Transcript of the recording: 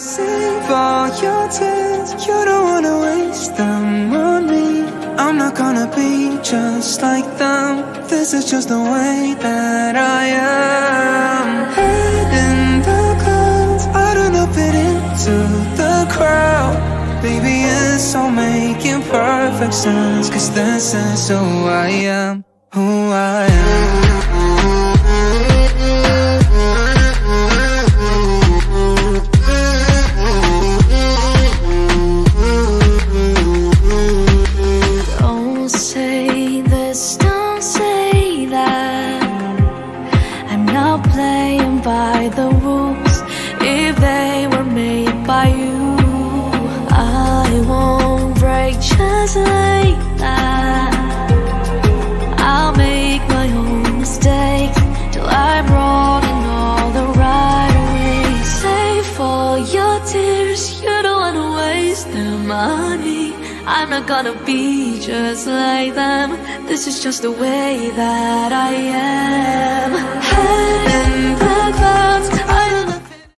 Save all your tears, you don't wanna waste them on me. I'm not gonna be just like them. This is just the way that I am. Head in the clouds, I don't know fit into the crowd. Baby, it's all making perfect sense. Cause this is who I am, who I am. The rules if they were made by you. I won't break just like that. I'll make my own mistakes till I'm wrong in all the right ways. Save all your tears, you don't wanna waste them on me. I'm not gonna be just like them. This is just the way that I am.